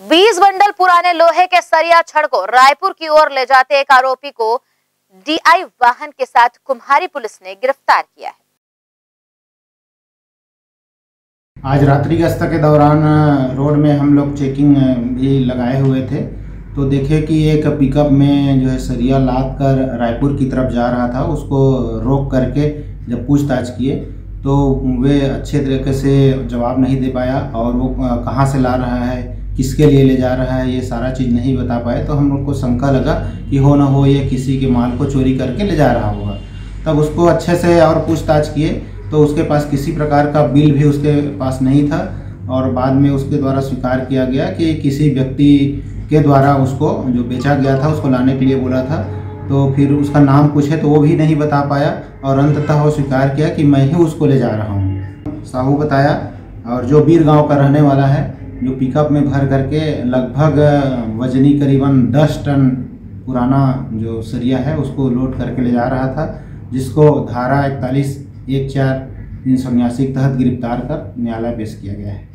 बीस बंडल पुराने लोहे के सरिया छड़ को रायपुर की ओर ले जाते एक आरोपी को डीआई वाहन के साथ कुम्हारी पुलिस ने गिरफ़्तार किया है। आज रात्रि गश्त के दौरान रोड में हम लोग चेकिंग भी लगाए हुए थे। तो देखे कि एक पिकअप में जो है सरिया लाद कर रायपुर की तरफ़ जा रहा था। उसको रोक करके जब पूछताछ किए तो वे अच्छे तरीके से जवाब नहीं दे पाया और वो कहाँ से ला रहा है किसके लिए ले जा रहा है, ये सारा चीज़ नहीं बता पाए तो हम लोग को शंका लगा कि हो ना हो ये किसी के माल को चोरी करके ले जा रहा होगा। तब उसको अच्छे से और पूछताछ किए तो उसके पास किसी प्रकार का बिल भी उसके पास नहीं था और बाद में उसके द्वारा स्वीकार किया गया कि किसी व्यक्ति के द्वारा उसको जो बेचा गया था, उसको लाने के लिए बोला था। तो फिर उसका नाम पूछे तो वो भी नहीं बता पाया और अंततः वो स्वीकार किया कि मैं ही उसको ले जा रहा हूँ। साहू बताया, और जो बीर गाँव का रहने वाला है जो पिकअप में भर करके लगभग वजनी करीबन 10 टन पुराना जो सरिया है, उसको लोड करके ले जा रहा था, जिसको धारा इकतालीस एक चार तीन सौ उन्यासी के तहत गिरफ़्तार कर न्यायालय पेश किया गया है।